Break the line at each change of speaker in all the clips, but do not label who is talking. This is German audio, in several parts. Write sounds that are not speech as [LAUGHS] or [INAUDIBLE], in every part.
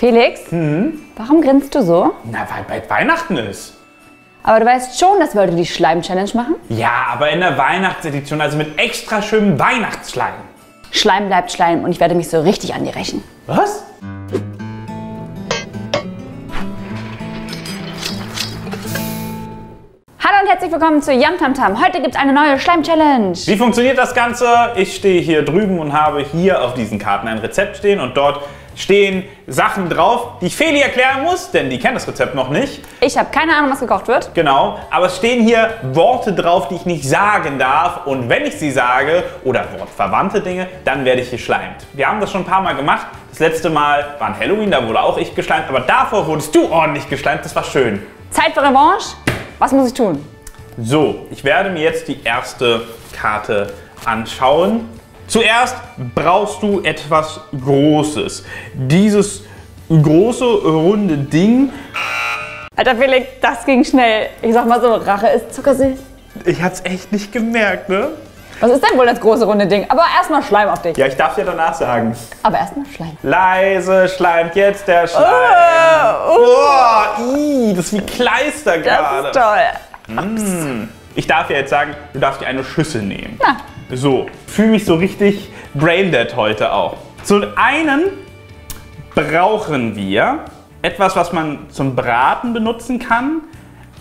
Felix, warum grinst du so?
Na, weil bald Weihnachten ist.
Aber du weißt schon, dass wir heute die Schleim-Challenge machen?
Ja, aber in der Weihnachtsedition, also mit extra schönem Weihnachtsschleim.
Schleim bleibt Schleim und ich werde mich so richtig an dir rächen.
Was?
Hallo und herzlich willkommen zu Yam Tam Tam. Heute gibt es eine neue Schleim-Challenge.
Wie funktioniert das Ganze? Ich stehe hier drüben und habe hier auf diesen Karten ein Rezept stehen und dort stehen Sachen drauf, die ich Feli erklären muss, denn die kennt das Rezept noch nicht.
Ich habe keine Ahnung, was gekocht wird.
Genau, aber es stehen hier Worte drauf, die ich nicht sagen darf und wenn ich sie sage oder wortverwandte Dinge, dann werde ich geschleimt. Wir haben das schon ein paar Mal gemacht. Das letzte Mal war ein Halloween, da wurde auch ich geschleimt, aber davor wurdest du ordentlich geschleimt, das war schön.
Zeit für Revanche. Was muss ich tun?
So, ich werde mir jetzt die erste Karte anschauen. Zuerst brauchst du etwas Großes. Dieses große, runde Ding.
Alter Felix, das ging schnell. Ich sag mal so, Rache ist Zuckersüß.
Ich hab's echt nicht gemerkt, ne?
Was ist denn wohl das große runde Ding? Aber erstmal Schleim auf dich.
Ja, ich darf dir danach sagen.
Aber erstmal Schleim.
Leise schleimt jetzt der Schleim.
Oh,
Oh, ii, das ist wie Kleister
das
gerade.
ist toll.
Ich darf dir jetzt sagen, du darfst dir eine Schüssel nehmen.
Na,
So, fühle mich so richtig braindead heute auch. Zum einen brauchen wir etwas, was man zum Braten benutzen kann,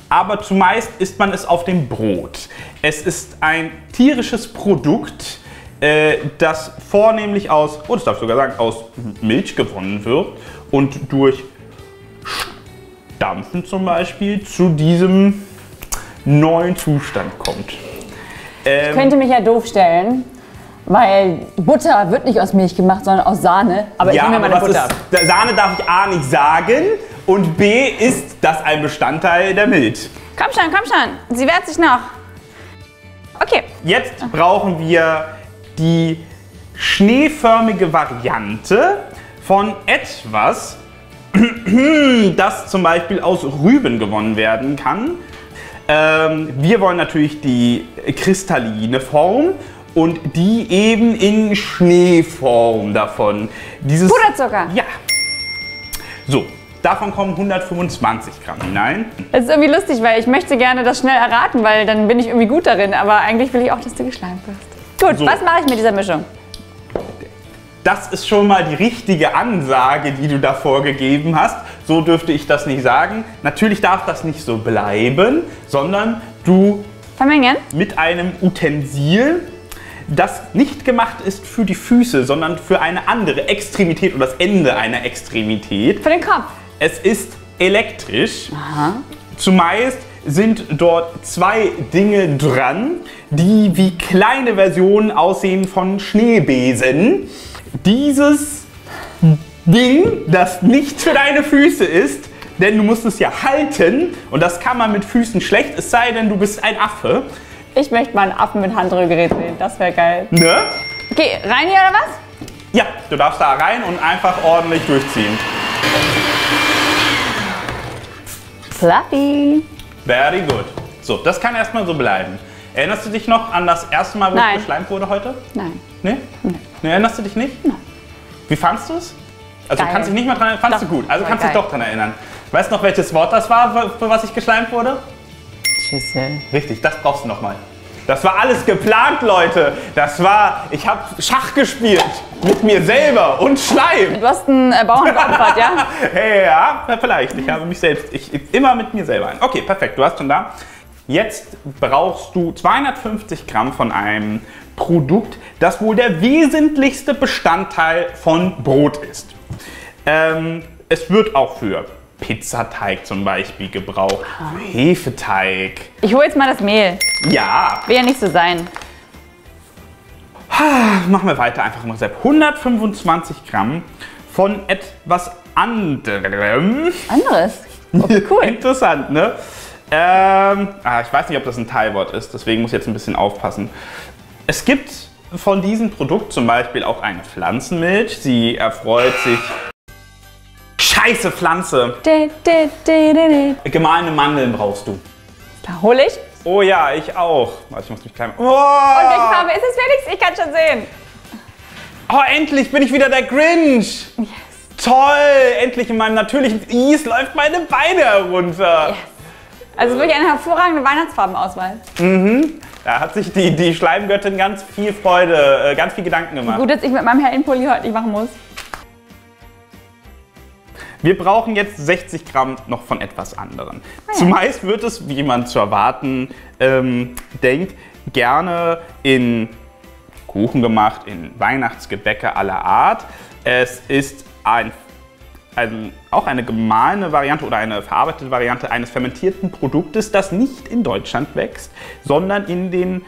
aber zumeist isst man es auf dem Brot. Es ist ein tierisches Produkt, äh, das vornehmlich aus, oh das darf ich sogar sagen, aus Milch gewonnen wird und durch Dampfen zum Beispiel zu diesem neuen Zustand kommt. Ähm,
könnte mich ja doof stellen, weil Butter wird nicht aus Milch gemacht, sondern aus Sahne. Aber ich
ja,
nehme mir
aber
meine Butter.
ist, Sahne darf ich A nicht sagen und B ist das ein Bestandteil der Milch.
Komm schon, komm schon. Sie wehrt sich noch. Okay.
Jetzt brauchen wir die schneeförmige Variante von etwas, [CLEARS THROAT] das zum Beispiel aus Rüben gewonnen werden kann. Ähm, wir wollen natürlich die kristalline Form und die eben in Schneeform davon. Dieses
Puderzucker.
Ja. So, davon kommen 125 Gramm hinein.
Das ist irgendwie lustig, weil ich möchte gerne das schnell erraten, weil dann bin ich irgendwie gut darin. Aber eigentlich will ich auch, dass du geschleimt wirst. Gut,
So.
was mache ich mit dieser Mischung?
Das ist schon mal die richtige Ansage, die du davor gegeben hast. So dürfte ich das nicht sagen. Natürlich darf das nicht so bleiben, sondern du
Vermengen?
mit einem Utensil, das nicht gemacht ist für die Füße, sondern für eine andere Extremität oder das Ende einer Extremität.
Für den Kopf.
Es ist elektrisch. Zumeist sind dort zwei Dinge dran, die wie kleine Versionen aussehen von Schneebesen. Dieses Ding, das nicht für deine Füße ist, denn du musst es ja halten und das kann man mit Füßen schlecht, es sei denn, du bist ein Affe.
Ich möchte mal einen Affen mit Handrührgerät sehen. Das wäre geil.
Ne?
Okay, rein hier oder was?
Ja, du darfst da rein und einfach ordentlich durchziehen.
Fluffy.
Very good. So, das kann erstmal so bleiben. Erinnerst du dich noch an das erste Mal, wo
Nein.
es geschleimt wurde heute?
Nein.
Nee? Nee, erinnerst du dich nicht? Nein. Wie fandst du es? Also
Geil.
kannst dich nicht mehr dran erinnern? Fandst
Doch,
du gut? Also kannst dich
geil.
doch dran erinnern. Weißt du noch, welches Wort das war, für, was ich geschleimt wurde?
Schüssel.
Richtig, das brauchst du nochmal. Das war alles geplant, Leute. Das war, ich habe Schach gespielt. Mit mir selber und Schleim.
Du hast einen äh, ja? [LAUGHS]
Hey, ja, vielleicht. Ich habe mich selbst, ich, ich immer mit mir selber ein. Okay, perfekt, du hast schon da. Jetzt brauchst du 250 Gramm von einem Produkt, das wohl der wesentlichste Bestandteil von Brot ist. Ähm, es wird auch für Pizzateig zum Beispiel gebraucht, für Hefeteig.
Ich hole jetzt mal das Mehl.
Ja,
Will ja nicht so sein.
machen wir weiter einfach im Rezept. 125 Gramm von etwas anderem.
Anderes. Okay, cool. [LAUGHS]
Interessant, ne? Ähm, ah, ich weiß nicht, ob das ein Teilwort ist, deswegen muss ich jetzt ein bisschen aufpassen. Es gibt von diesem Produkt zum Beispiel auch eine Pflanzenmilch. Sie erfreut sich. Scheiße Pflanze!
Di, di, di.
Gemahlene Mandeln brauchst du.
Da hole ich.
Oh ja, ich auch. Warte, ich muss mich klein. Oh,
Und welche Farbe ist es, Felix? Ich kann schon sehen.
oh, endlich bin ich wieder der Grinch!
Yes.
Toll! Endlich in meinem natürlichen Ease läuft meine Beine herunter.
Yes. Also wirklich eine hervorragende Weihnachtsfarbenauswahl.
Da hat sich die, die Schleimgöttin ganz viel Freude, äh, ganz viel Gedanken gemacht.
Gut, dass ich mit meinem Heldenpulli heute nicht machen muss.
Wir brauchen jetzt 60 Gramm noch von etwas anderem.
Ah ja.
Zumeist wird es, wie man zu erwarten ähm, denkt, gerne in Kuchen gemacht, in Weihnachtsgebäcke aller Art. Es ist ein, ein, auch eine gemahlene Variante oder eine verarbeitete Variante eines fermentierten Produktes, das nicht in Deutschland wächst, sondern in den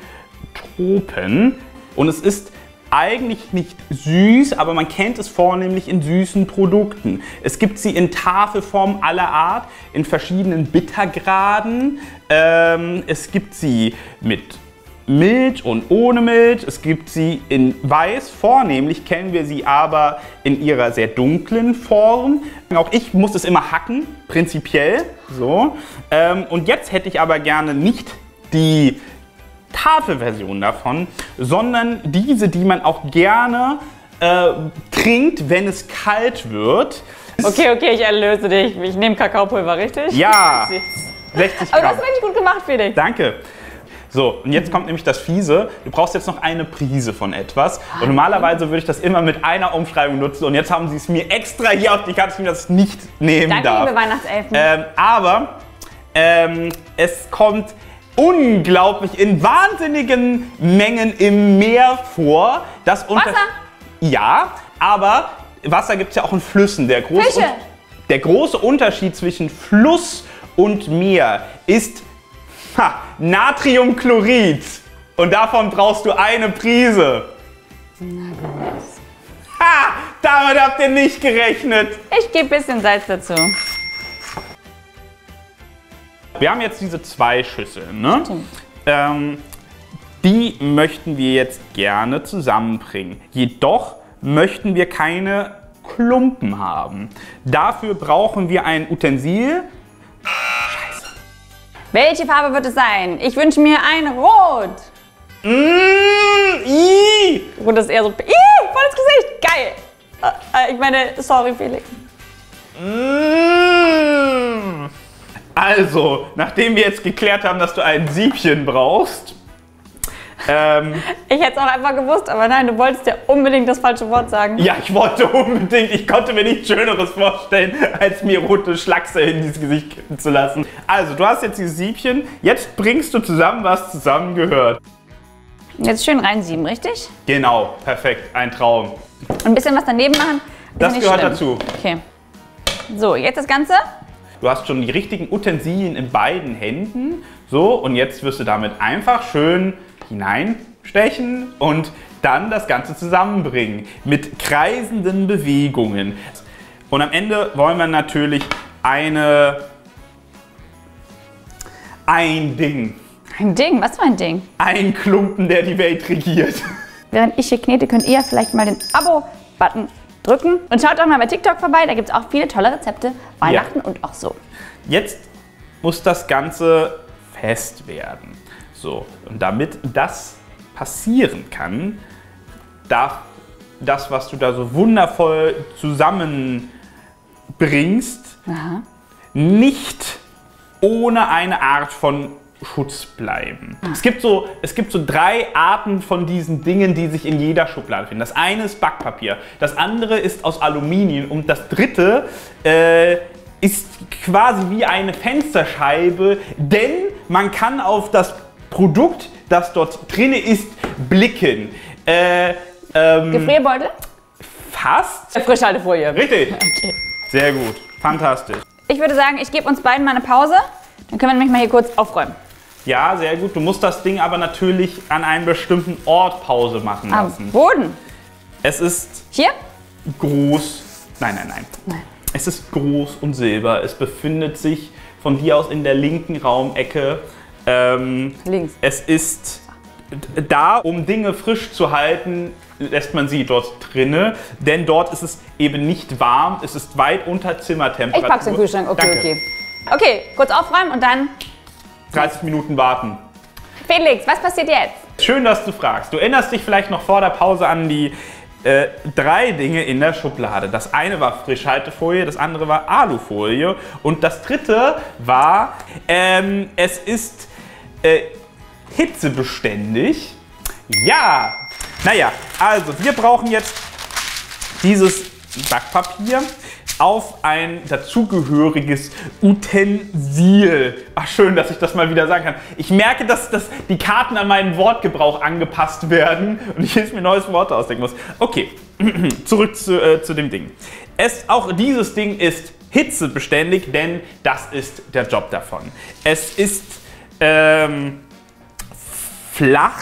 Tropen. Und es ist eigentlich nicht süß, aber man kennt es vornehmlich in süßen Produkten. Es gibt sie in Tafelform aller Art, in verschiedenen Bittergraden. Ähm, es gibt sie mit Milch und ohne Milch. Es gibt sie in weiß, vornehmlich kennen wir sie aber in ihrer sehr dunklen Form. Auch ich muss es immer hacken, prinzipiell. So. Ähm, und jetzt hätte ich aber gerne nicht die Tafelversion davon, sondern diese, die man auch gerne äh, trinkt, wenn es kalt wird.
Okay, okay, ich erlöse dich. Ich nehme Kakaopulver, richtig?
Ja, [LAUGHS] 60
Aber du
Gramm.
hast wirklich gut gemacht, Felix.
Danke. So, und jetzt kommt nämlich das Fiese. Du brauchst jetzt noch eine Prise von etwas. Und normalerweise würde ich das immer mit einer Umschreibung nutzen. Und jetzt haben sie es mir extra hier auf die Karte geschrieben, dass ich das nicht nehmen
Danke,
darf.
liebe Weihnachtselfen.
Ähm, aber ähm, es kommt unglaublich in wahnsinnigen Mengen im Meer vor. Das
Wasser?
Ja, aber Wasser gibt es ja auch in Flüssen. Der große, der große Unterschied zwischen Fluss und Meer ist ha, Natriumchlorid. Und davon brauchst du eine Prise. Ha, damit habt ihr nicht gerechnet.
Ich gebe ein bisschen Salz dazu.
Wir haben jetzt diese zwei Schüsseln, ne? Ähm, die möchten wir jetzt gerne zusammenbringen. Jedoch möchten wir keine Klumpen haben. Dafür brauchen wir ein Utensil.
Welche Farbe wird es sein? Ich wünsche mir ein Rot.
Mmh, ii.
Rot ist eher so. Ih, voll ins Gesicht. Geil. Äh, äh, ich meine, sorry, Felix.
Mmh. Also, nachdem wir jetzt geklärt haben, dass du ein Siebchen brauchst, ähm,
Ich hätte es auch einfach gewusst, aber nein, du wolltest ja unbedingt das falsche Wort sagen.
ja, ich wollte unbedingt, ich konnte mir nichts Schöneres vorstellen, als mir rote Schlachse in dieses Gesicht kippen zu lassen. Also, du hast jetzt dieses Siebchen, jetzt bringst du zusammen, was zusammengehört.
Jetzt schön reinsieben, richtig?
Genau, perfekt, ein Traum.
Und ein bisschen was daneben machen.
Das gehört
schlimm.
dazu.
Okay. So, jetzt das Ganze.
Du hast schon die richtigen Utensilien in beiden Händen. So, und jetzt wirst du damit einfach schön hineinstechen und dann das Ganze zusammenbringen. Mit kreisenden Bewegungen. Und am Ende wollen wir natürlich eine. Ein Ding.
Ein Ding, was für ein Ding?
Ein Klumpen, der die Welt regiert. [LAUGHS]
Während ich hier knete, könnt ihr vielleicht mal den Abo-Button drücken. Und schaut auch mal bei TikTok vorbei, da gibt es auch viele tolle Rezepte. Weihnachten und auch so.
Jetzt muss das Ganze fest werden. So, und damit das passieren kann, darf das, was du da so wundervoll zusammenbringst,
Aha.
nicht ohne eine Art von Schutz bleiben. Es, gibt so, es gibt so drei Arten von diesen Dingen, die sich in jeder Schublade finden. Das eine ist Backpapier, das andere ist aus Aluminium und das dritte äh, ist quasi wie eine Fensterscheibe, denn man kann auf das Produkt, das dort drin ist, blicken. Äh, ähm,
Gefrierbeutel?
fast.
Frischhaltefolie.
Richtig. [LAUGHS]
Okay.
Sehr gut. Fantastisch.
Ich würde sagen, ich gebe uns beiden mal eine Pause. Dann können wir nämlich mal hier kurz aufräumen.
Ja, sehr gut. Du musst das Ding aber natürlich an einem bestimmten Ort Pause machen
Am
lassen.
Boden.
Es ist
Hier?
groß. Nein, nein, nein.
Nein.
Es ist groß und silber. Es befindet sich von dir aus in der linken Raumecke. Ähm,
Links.
es ist da, um Dinge frisch zu halten, lässt man sie dort drinne, denn dort ist es eben nicht warm. Es ist weit unter
Ich
Zimmertemperatur.
pack's in den Kühlschrank. Okay,
Danke.
okay. Okay, kurz aufräumen und dann.
30 Minuten warten.
Felix, was passiert jetzt?
Schön, dass du fragst. Du erinnerst dich vielleicht noch vor der Pause an die äh, drei Dinge in der Schublade. Das eine war Frischhaltefolie, das andere war Alufolie und das dritte war, ähm, es ist äh, hitzebeständig. Ja, naja, also wir brauchen jetzt dieses Backpapier auf ein dazugehöriges Utensil. Ach, schön, dass ich das mal wieder sagen kann. Ich merke, dass, dass die Karten an meinen Wortgebrauch angepasst werden und ich jetzt mir neues Wort ausdenken muss. Okay, [CLEARS THROAT] zurück zu, äh, zu dem Ding. Es, auch dieses Ding ist hitzebeständig, denn das ist der Job davon. Es ist ähm, flach,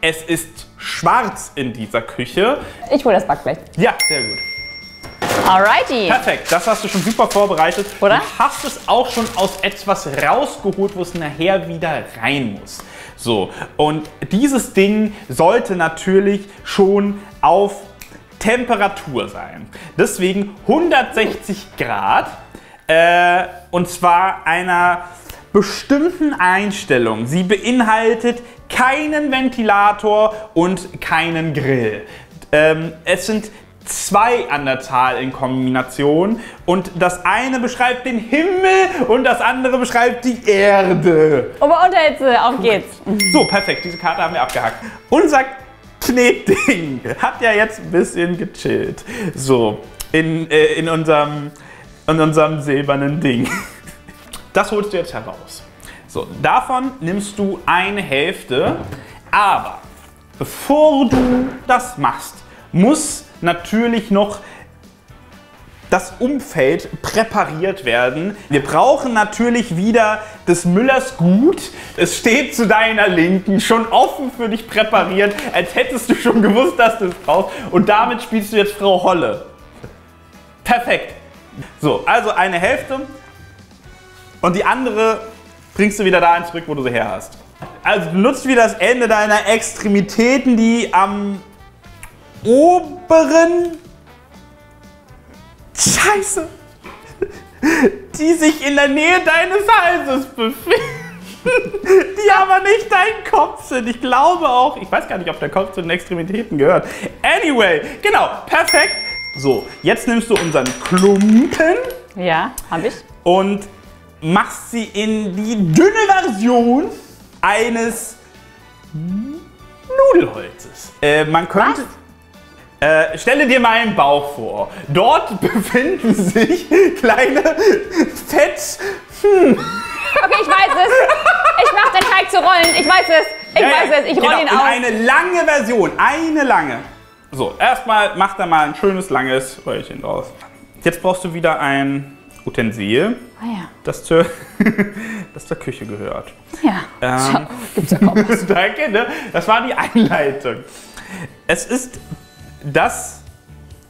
es ist schwarz in dieser Küche.
Ich hole das Backblech.
Ja, sehr gut.
Alrighty.
Perfekt, das hast du schon super vorbereitet.
Oder?
Du hast es auch schon aus etwas rausgeholt, wo es nachher wieder rein muss. So, und dieses Ding sollte natürlich schon auf Temperatur sein. Deswegen 160 Grad äh, und zwar einer bestimmten Einstellung. Sie beinhaltet keinen Ventilator und keinen Grill. Ähm, es sind zwei an der Zahl in Kombination und das eine beschreibt den Himmel und das andere beschreibt die Erde.
Ober-Unterhitze, auf geht's.
So, perfekt, diese Karte haben wir abgehakt. Unser Knetding hat ja jetzt ein bisschen gechillt. So, in, äh, in, unserem, in unserem silbernen Ding. Das holst du jetzt heraus. So, davon nimmst du eine Hälfte, aber bevor du das machst, muss natürlich noch das Umfeld präpariert werden. Wir brauchen natürlich wieder des Müllers Gut. Es steht zu deiner Linken, schon offen für dich präpariert, als hättest du schon gewusst, dass du es brauchst. Und damit spielst du jetzt Frau Holle. Perfekt. So, also eine Hälfte und die andere bringst du wieder dahin zurück, wo du sie her hast. Also du nutzt wieder das Ende deiner Extremitäten, die am oberen Scheiße, die sich in der Nähe deines Halses befinden, die aber nicht dein Kopf sind. Ich glaube auch, ich weiß gar nicht, ob der Kopf zu den Extremitäten gehört. Anyway, genau, perfekt. So, jetzt nimmst du unseren Klumpen
Ja, hab ich.
und machst sie in die dünne Version eines Nudelholzes. Äh, man könnte. Äh, stelle dir meinen Bauch vor. Dort [LAUGHS] befinden sich kleine Fett.
Okay, ich weiß es. Ich mach den Teig zu rollen. Ich weiß es. Ich
Ja,
weiß es. Ich roll
genau,
ihn
in
aus.
eine lange Version. Eine lange. So, erstmal macht da mal ein schönes langes Röllchen draus. Jetzt brauchst du wieder ein Utensil,
Ah ja.
das zur, [LAUGHS] das zur Küche gehört.
Ja.
Ähm,
Gibt's ja kaum. [LAUGHS]
Danke, ne? Das war die Einleitung. Es ist das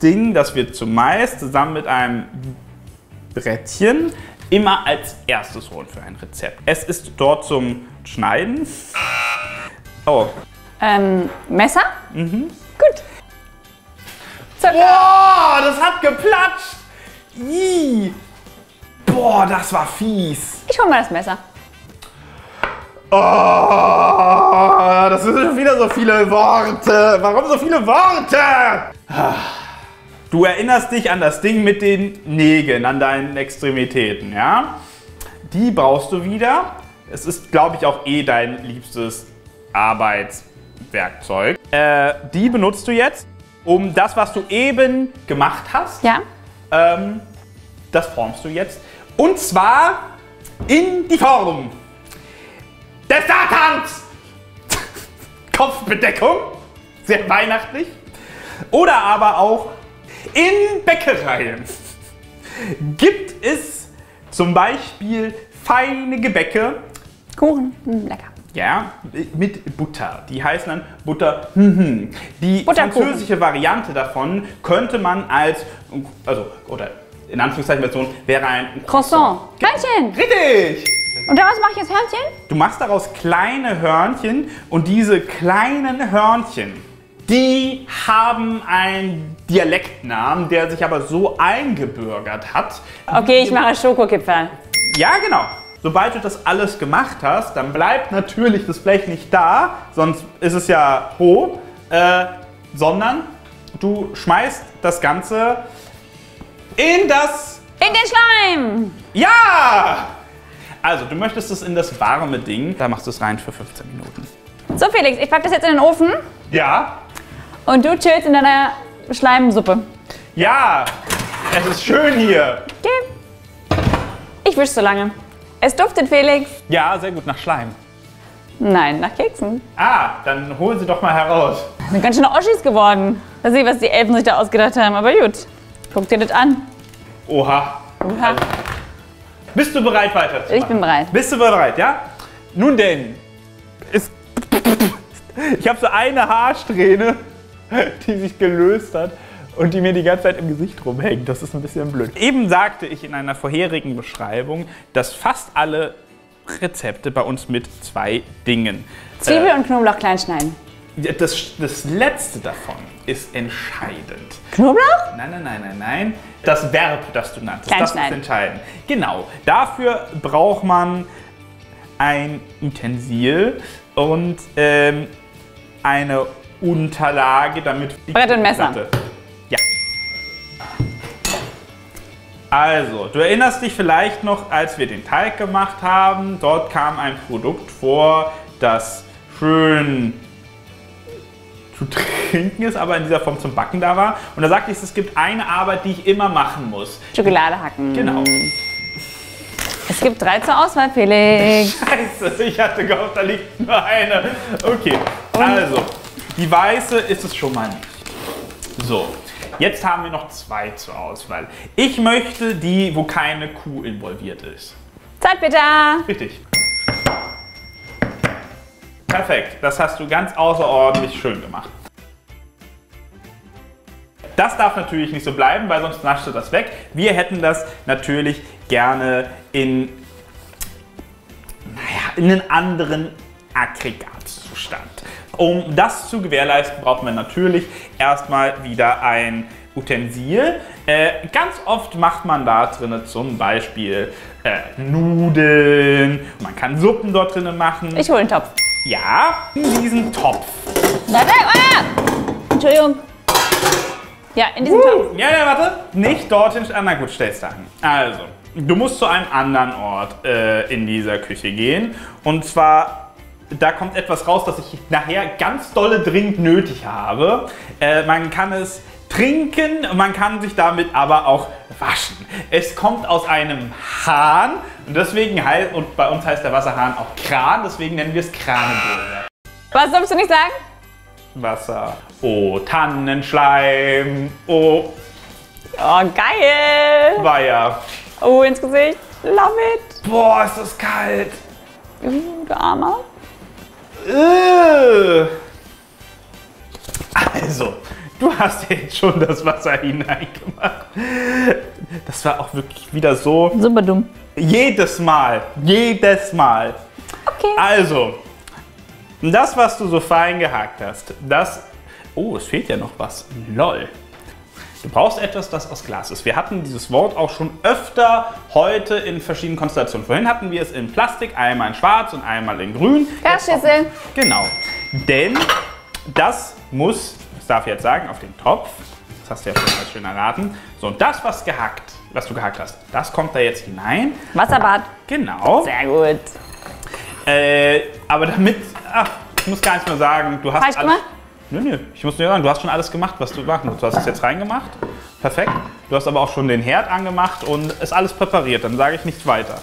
Ding, das wir zumeist zusammen mit einem Brettchen immer als erstes holen für ein Rezept. Es ist dort zum Schneiden. Oh.
Ähm, Messer? Mhm. Gut.
Boah, das hat geplatscht. Ih. Boah, das war fies.
Ich hol mal das Messer.
Oh, das sind schon wieder so viele Worte. Warum so viele Worte? Du erinnerst dich an das Ding mit den Nägeln, an deinen Extremitäten, ja? Die brauchst du wieder. Es ist, glaube ich, auch eh dein liebstes Arbeitswerkzeug. Äh, die benutzt du jetzt, um das, was du eben gemacht hast,
Ja.
ähm, das formst du jetzt. Und zwar in die Form des Satans. [LAUGHS] Kopfbedeckung, sehr weihnachtlich. Oder aber auch in Bäckereien [LAUGHS] gibt es zum Beispiel feine Gebäcke,
Kuchen. Hm, lecker.
ja, mit Butter. Die heißen dann Butter. hm, Die
Butterkuchen.
französische Variante davon könnte man als, also, oder in Anführungszeichen Version, wäre ein
Croissant. Hörnchen.
Richtig!
Und daraus mache ich jetzt Hörnchen?
Du machst daraus kleine Hörnchen und diese kleinen Hörnchen, die haben einen Dialektnamen, der sich aber so eingebürgert hat.
Okay, ich mache Schokokipferl.
Ja, genau. Sobald du das alles gemacht hast, dann bleibt natürlich das Blech nicht da, sonst ist es ja hoch, äh, sondern du schmeißt das Ganze in das.
In den Schleim!
Ja! Also, du möchtest es in das warme Ding. Da machst du es rein für 15 Minuten.
So, Felix, ich pack das jetzt in den Ofen
Ja?
und du chillst in deiner Schleimsuppe.
Ja! Es ist schön hier.
Okay. Ich wisch so lange. Es duftet, Felix.
Ja, sehr gut nach Schleim.
Nein, nach Keksen.
Ah, dann holen sie doch mal heraus.
Sind ganz schöne Oschis geworden. Mal sehen, was die Elfen sich da ausgedacht haben. Aber gut, guck dir das an.
Oha.
Oha.
Bist du bereit weiterzumachen?
Ich bin bereit.
Bist du bereit, ja? Nun denn, ist, ich habe so eine Haarsträhne, die sich gelöst hat und die mir die ganze Zeit im Gesicht rumhängt. Das ist ein bisschen blöd. Eben sagte ich in einer vorherigen Beschreibung, dass fast alle Rezepte bei uns mit zwei Dingen.
Zwiebel und Knoblauch klein schneiden.
Das, das letzte davon ist entscheidend.
Knoblauch?
Nein, nein, nein, nein, nein. Das Verb, das du nanntest, das ist entscheidend. Genau. Dafür braucht man ein Utensil und ähm, eine Unterlage, damit die
Brett und Messer.
Platte- Ja. Also, du erinnerst dich vielleicht noch, als wir den Teig gemacht haben, dort kam ein Produkt vor, das schön zu [LAUGHS] trinken ist, aber in dieser Form zum Backen da war. Und da sagte ich, es gibt eine Arbeit, die ich immer machen muss.
Schokolade hacken.
Genau.
Es gibt drei zur Auswahl, Felix. [LAUGHS]
Scheiße, ich hatte gehofft, da liegt nur eine. Okay, also, die weiße ist es schon mal nicht. So, jetzt haben wir noch zwei zur Auswahl. Ich möchte die, wo keine Kuh involviert ist.
Zeit bitte.
Richtig. Perfekt, das hast du ganz außerordentlich schön gemacht. Das darf natürlich nicht so bleiben, weil sonst naschst du das weg. Wir hätten das natürlich gerne in, naja, in einen anderen Aggregatzustand. Um das zu gewährleisten, braucht man natürlich erstmal wieder ein Utensil. Äh, ganz oft macht man da drin zum Beispiel äh, Nudeln, man kann Suppen dort drinnen machen.
Ich hole einen Topf.
Ja, in diesen Topf.
Warte, ah! Entschuldigung. Ja, in diesem Topf.
Ja, ja, warte. Nicht dorthin. Ah, na gut, stellst du an. Also, du musst zu einem anderen Ort äh, in dieser Küche gehen. Und zwar, da kommt etwas raus, das ich nachher ganz dolle dringend nötig habe. Äh, man kann es trinken, man kann sich damit aber auch waschen. Es kommt aus einem Hahn und deswegen heißt, und bei uns heißt der Wasserhahn auch Kran, deswegen nennen wir es Kranenburger.
Was darfst du nicht sagen?
Wasser. Oh, Tannenschleim. Oh,
Oh, geil.
Weiher.
Oh, ins Gesicht. Love it.
Boah, ist das kalt.
Uh, du Armer.
Also, du hast jetzt schon das Wasser hineingemacht. Das war auch wirklich wieder so.
Super dumm.
Jedes Mal. Jedes Mal.
Okay.
Also, das, was du so fein gehackt hast, das. Oh, es fehlt ja noch was. Lol. Du brauchst etwas, das aus Glas ist. Wir hatten dieses Wort auch schon öfter heute in verschiedenen Konstellationen. Vorhin hatten wir es in Plastik, einmal in schwarz und einmal in grün.
Glasschüssel.
Genau. Denn das muss, das darf ich jetzt sagen, auf den Topf. Das hast du ja schon als schön erraten. So, und das, was gehackt, was du gehackt hast, das kommt da jetzt hinein.
Wasserbad.
Genau.
Sehr gut.
Äh, aber damit, ach, ich muss gar nicht mehr sagen, du hast
Falsch
alles.
gemacht?
Nö, nö, ich muss nur sagen, du hast schon alles gemacht, was du machen musst. Du hast es jetzt reingemacht. Perfekt. Du hast aber auch schon den Herd angemacht und ist alles präpariert. Dann sage ich nichts weiter.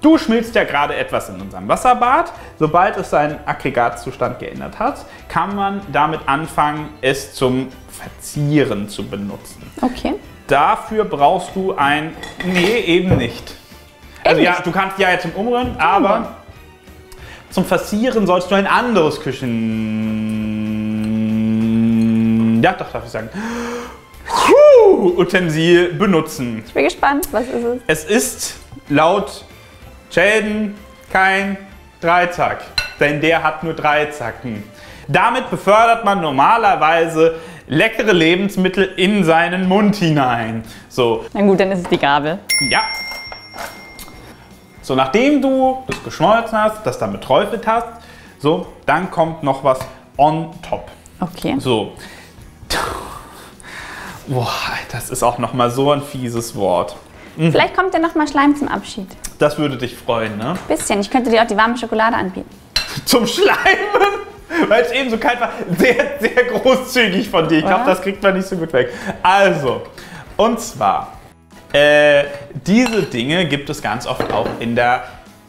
Du schmilzt ja gerade etwas in unserem Wasserbad. Sobald es seinen Aggregatzustand geändert hat, kann man damit anfangen, es zum Verzieren zu benutzen.
Okay.
Dafür brauchst du ein. Nee, eben nicht. Also ja, du kannst ja jetzt zum Umrühren, aber zum Verzieren sollst du ein anderes Küchen. Ja, doch, darf ich sagen. Puh, Utensil benutzen.
Ich bin gespannt. Was ist es?
Es ist laut Sheldon kein Dreizack, denn der hat nur drei Zacken. Damit befördert man normalerweise leckere Lebensmittel in seinen Mund hinein. So,
Na gut, dann ist es die Gabel.
ja. So, nachdem du das geschmolzen hast, das dann beträufelt hast, so, dann kommt noch was on top.
Okay.
So. Boah, das ist auch nochmal so ein fieses Wort.
Vielleicht kommt ja noch mal Schleim zum Abschied.
Das würde dich freuen, ne?
Bisschen. Ich könnte dir auch die warme Schokolade anbieten. [LAUGHS]
Zum Schleimen, weil es eben so kalt war. Sehr, sehr großzügig von dir. Ich glaube, das kriegt man nicht so gut weg. Also, und zwar, äh, diese Dinge gibt es ganz oft auch in der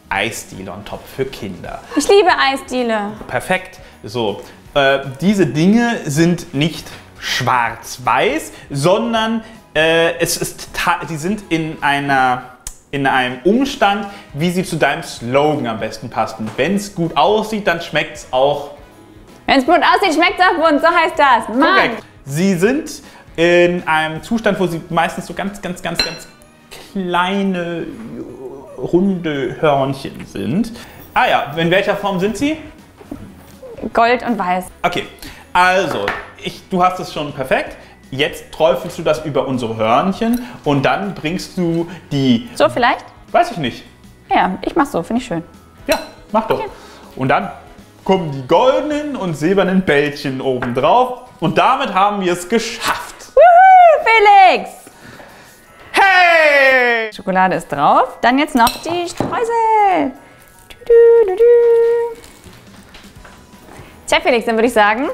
Eisdiele on top für Kinder.
Ich liebe Eisdiele.
Perfekt. So, äh, diese Dinge sind nicht schwarz-weiß, sondern äh, es ist, die sind in einer in einem Umstand, wie sie zu deinem Slogan am besten passen. Wenn es gut aussieht, dann schmeckt es auch
Wenn es gut aussieht, schmeckt es auch bunt. So heißt das. Mann.
korrekt. Sie sind in einem Zustand, wo sie meistens so ganz, ganz, ganz, ganz kleine, runde Hörnchen sind. Ah ja, in welcher Form sind sie?
Gold und weiß.
Okay, also, ich, du hast es schon perfekt. Jetzt träufelst du das über unsere Hörnchen und dann bringst du die,
So vielleicht?
weiß ich nicht,
Ja, ich mach's so. Finde ich schön.
ja, mach doch.
Okay.
Und dann kommen die goldenen und silbernen Bällchen oben drauf und damit haben wir es geschafft.
Wuhu, Felix!
Hey!
Schokolade ist drauf. Dann jetzt noch die Streusel. Du, du, du, du. Tja, Felix, dann würde ich sagen,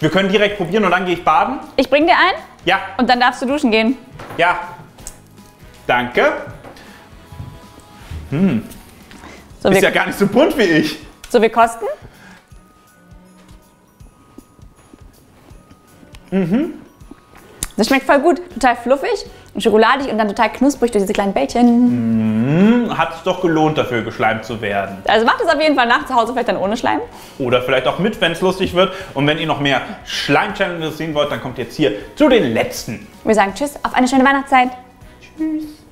Wir können direkt probieren und dann gehe ich baden.
ich bring dir ein
Ja,
und dann darfst du duschen gehen.
ja. Danke.
So,
Ist ja gar nicht so bunt wie ich.
so wir kosten. Mhm. Das schmeckt voll gut. Total fluffig und schokoladig und dann total knusprig durch diese kleinen Bällchen.
Hat es doch gelohnt, dafür geschleimt zu werden.
Also macht es auf jeden Fall nach zu Hause, vielleicht dann ohne Schleim.
Oder vielleicht auch mit, wenn es lustig wird. Und wenn ihr noch mehr Schleim-Challenges sehen wollt, dann kommt jetzt hier zu den letzten.
Wir sagen Tschüss, auf eine schöne Weihnachtszeit.
Tschüss.